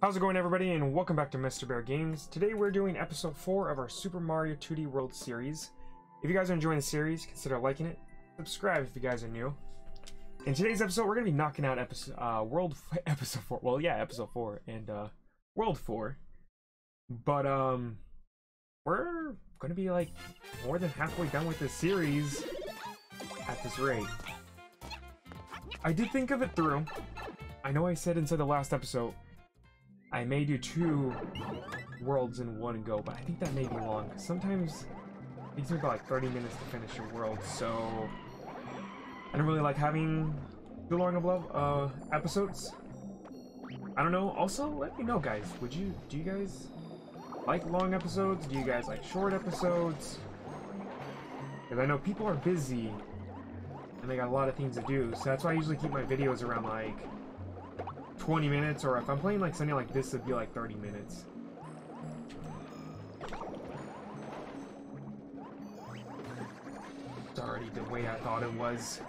How's it going everybody and welcome back to Mr. Bear Games. Today we're doing episode 4 of our Super Mario 2D World series. If you guys are enjoying the series, consider liking it. Subscribe if you guys are new. In today's episode, we're going to be knocking out episode, uh, World, episode 4. Well, yeah, episode 4 and, uh, World 4. But, um, we're going to be, like, more than halfway done with this series at this rate. I did think of it through. I know I said inside the last episode I may do two worlds in one go, but I think that may be long. Sometimes it takes me about like 30 minutes to finish a world, so I don't really like having too long of love uh, episodes. I don't know. Also, let me know, guys. Would you do you guys like long episodes? Do you guys like short episodes? Because I know people are busy and they got a lot of things to do, so that's why I usually keep my videos around like 20 minutes, or if I'm playing like something like this, it'd be like 30 minutes. It's already the way I thought it was.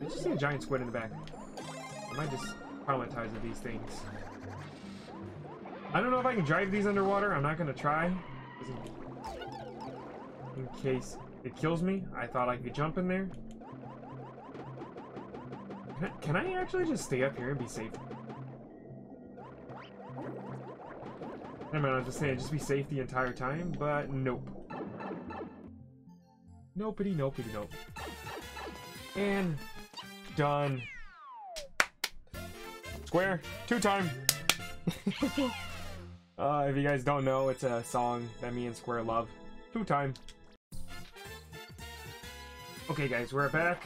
Did you see a giant squid in the back? I just traumatized with these things? I don't know if I can drive these underwater. I'm not going to try. In case it kills me, I thought I could jump in there. Can I, can I actually just stay up here and be safe? Never mind, I was just saying, just be safe the entire time, but nope. Nopey, nopey, nope. And done. Square, two time. uh, if you guys don't know, it's a song that me and Square love. Two time. Okay, guys, we're back.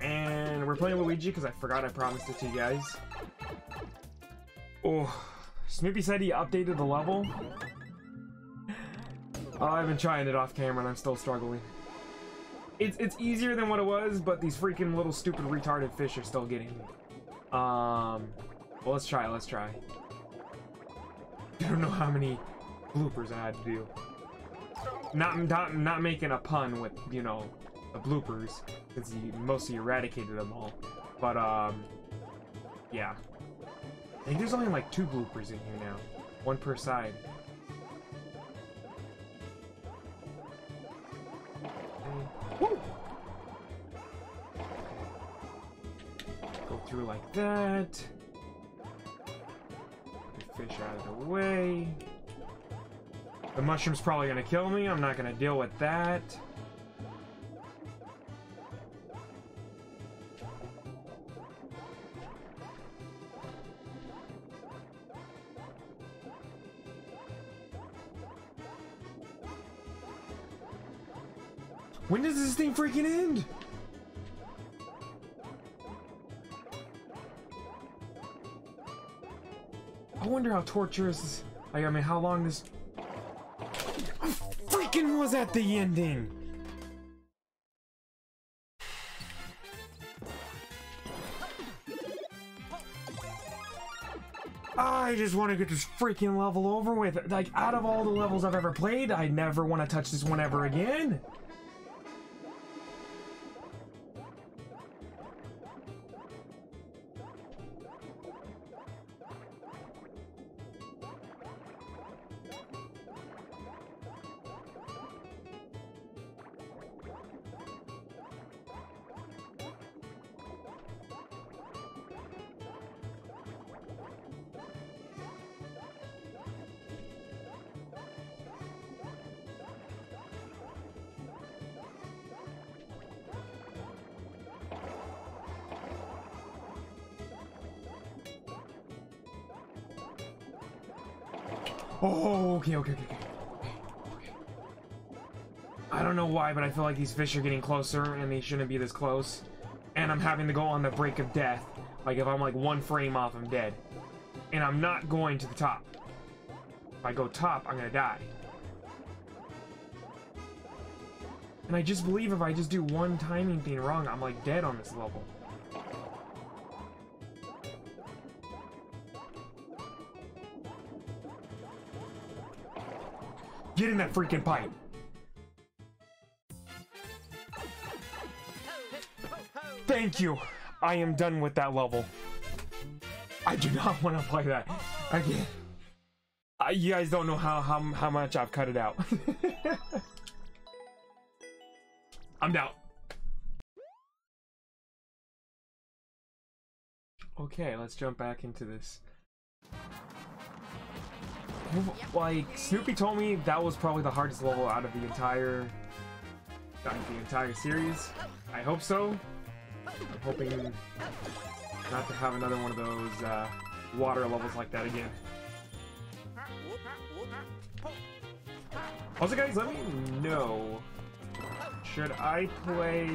And we're playing Luigi because I forgot I promised it to you guys. Oh, Snoopy said he updated the level. Oh, I've been trying it off camera and I'm still struggling. It's, it's easier than what it was, but these freaking little stupid retarded fish are still getting me. Um, well, let's try, let's try. I don't know how many bloopers I had to do. Not, not, not making a pun with, you know, the bloopers, since he mostly eradicated them all. But, um, yeah. I think there's only like two bloopers in here now. One per side. Go through like that. Get fish out of the way. The mushroom's probably gonna kill me. I'm not gonna deal with that. Freaking end? I wonder how torturous like, I mean, how long this... freaking was at the ending! I just want to get this freaking level over with. Like, out of all the levels I've ever played, I never want to touch this one ever again. Oh, okay, okay, okay, okay. I don't know why, but I feel like these fish are getting closer, and they shouldn't be this close. And I'm having to go on the break of death. Like, if I'm like one frame off, I'm dead. And I'm not going to the top. If I go top, I'm gonna die. And I just believe if I just do one timing thing wrong, I'm like dead on this level. Get in that freaking pipe. Thank you. I am done with that level. I do not want to play that again. Uh, you guys don't know how, how, how much I've cut it out. I'm down. Okay, let's jump back into this. Like, Snoopy told me that was probably the hardest level out of the entire... Like, the entire series. I hope so. I'm hoping not to have another one of those uh, water levels like that again. Also, guys, let me know. Should I play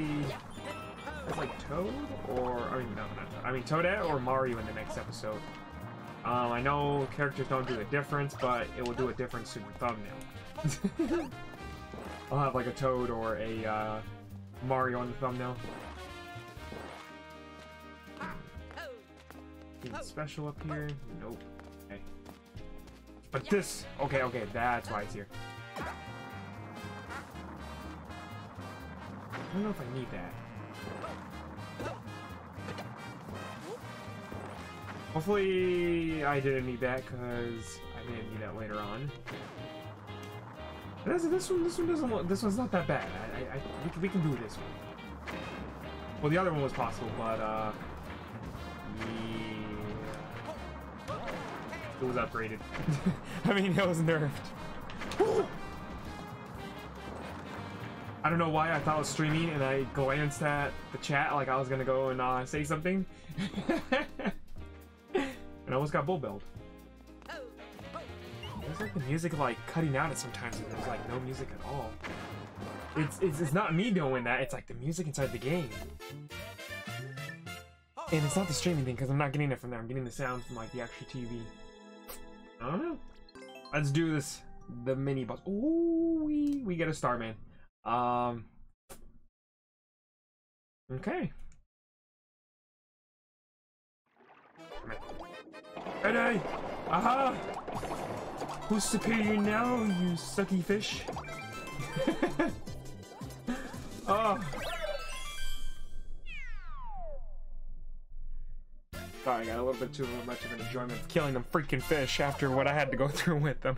as like Toad or I mean no, not Toad. I mean Toadette or Mario in the next episode? Um, I know characters don't do a difference, but it will do a difference to your thumbnail. I'll have like a Toad or a uh, Mario on the thumbnail. Anything special up here? Nope. Okay. But this... Okay, okay, that's why it's here. I don't know if I need that. Hopefully I didn't need that because I didn't need that later on. This, this one, this one doesn't look, this one's not that bad. I, I, I we, can, we can do this one. Well, the other one was possible, but uh, yeah, it was upgraded. I mean, it was nerfed. I don't know why I thought I was streaming and I glanced at the chat like I was gonna go and uh, say something. and I almost got bull belled. There's like the music like cutting out at sometimes and there's like no music at all. It's, it's, it's not me doing that, it's like the music inside the game. And it's not the streaming thing because I'm not getting it from there, I'm getting the sound from like the actual TV. I don't know. Let's do this. The mini boss. Ooh, we, we get a Starman. Um. Okay. Ready? Aha! Who's superior now, you sucky fish? oh. Sorry, I got a little bit too much of an enjoyment of killing them freaking fish after what I had to go through with them.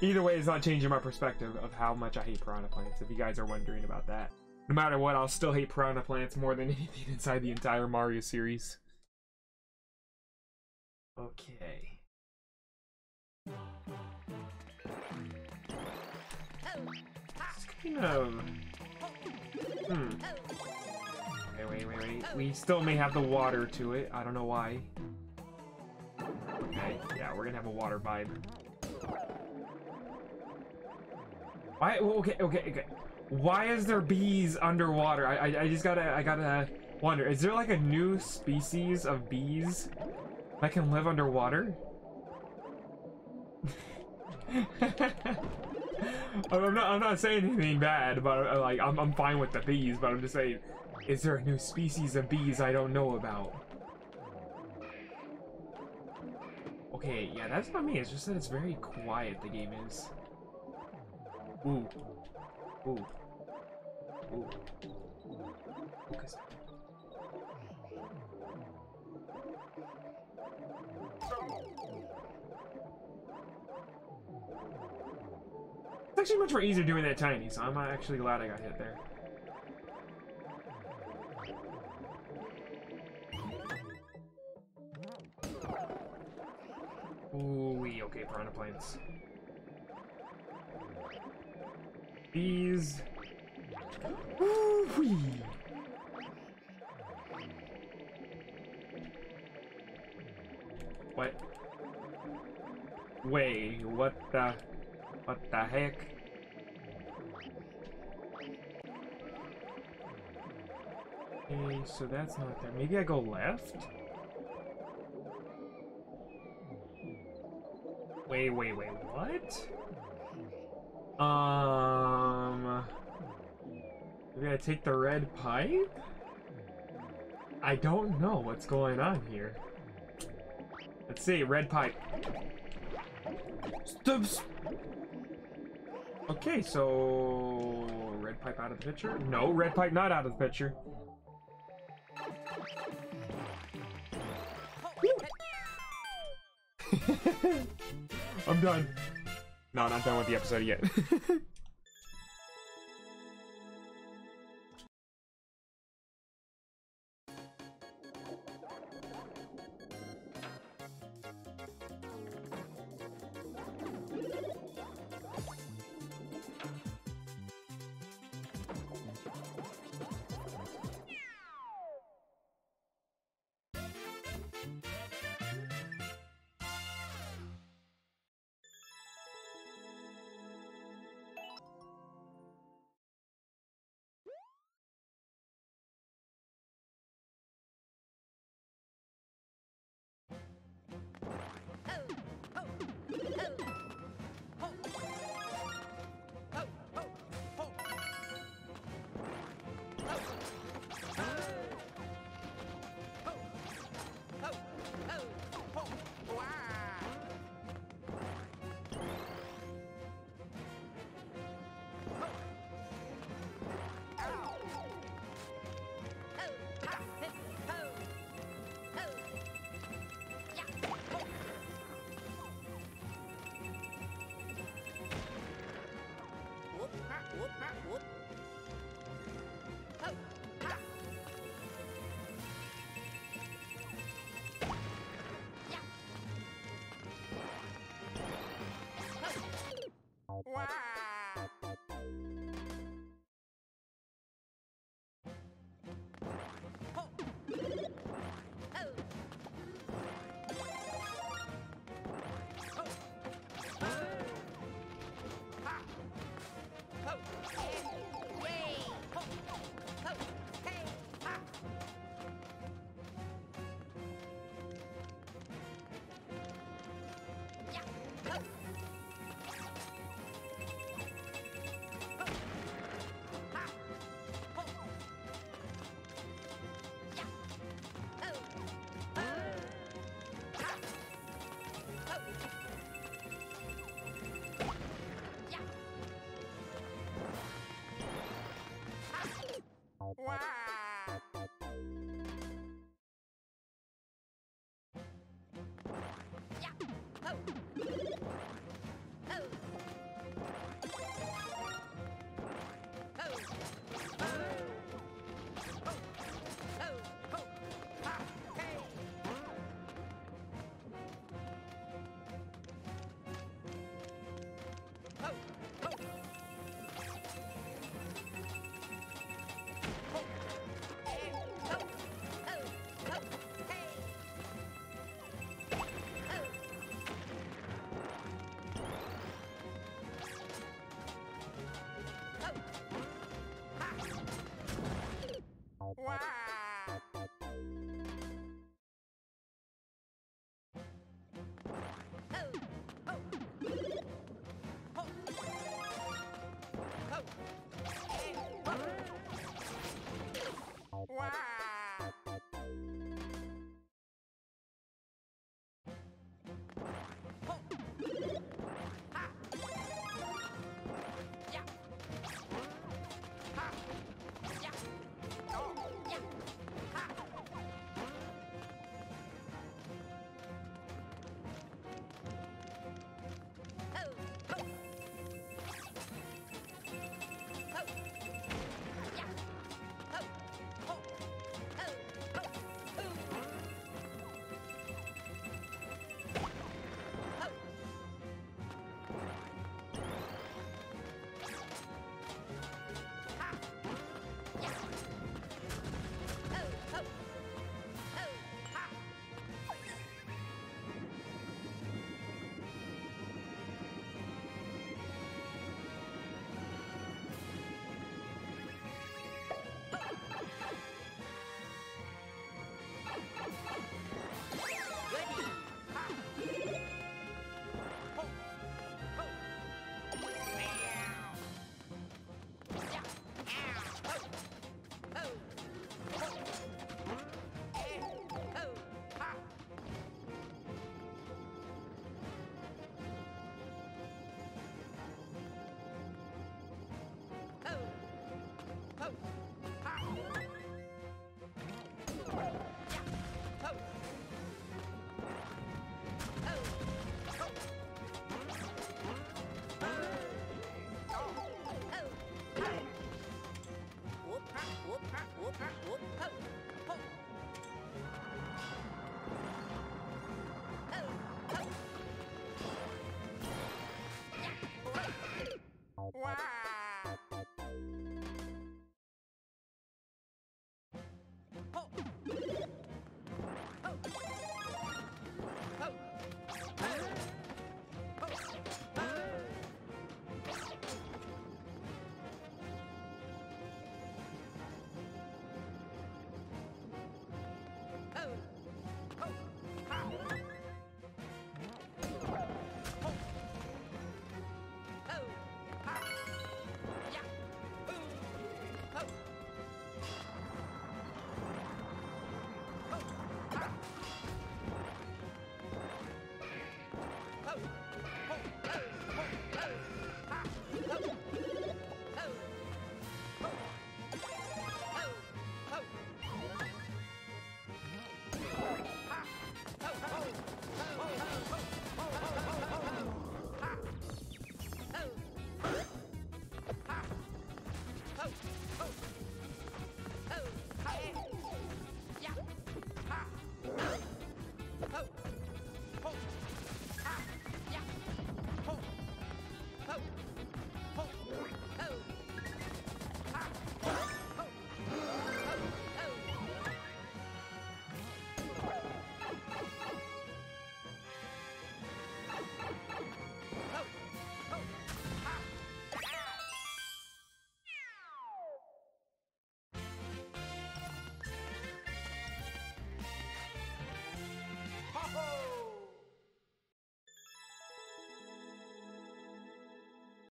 Either way, it's not changing my perspective of how much I hate piranha plants, if you guys are wondering about that. No matter what, I'll still hate piranha plants more than anything inside the entire Mario series. Okay. It's kind of... Hmm. Wait, wait, wait, wait. We still may have the water to it. I don't know why. Okay, yeah, we're gonna have a water vibe. Why? Okay, okay, okay. Why is there bees underwater? I, I, I just gotta, I gotta wonder. Is there like a new species of bees that can live underwater? I'm not, I'm not saying anything bad, but uh, like, I'm, I'm fine with the bees, but I'm just saying, is there a new species of bees I don't know about? Okay, yeah, that's not me. It's just that it's very quiet, the game is. Ooh. Ooh. Ooh. Focus. It's actually much more easier doing that tiny, so I'm actually glad I got hit there. Ooh, wee okay, piranha plants. These. Ooh-wee. What? Wait, what the... What the heck? Okay, so that's not there. Maybe I go left? Wait, wait, wait, what? Um... We gotta take the red pipe? I don't know what's going on here. Let's see, red pipe. Stubs! Okay, so... Red pipe out of the picture? No, red pipe not out of the picture. I'm done. No, not done with the episode yet. Woo! Oh. why.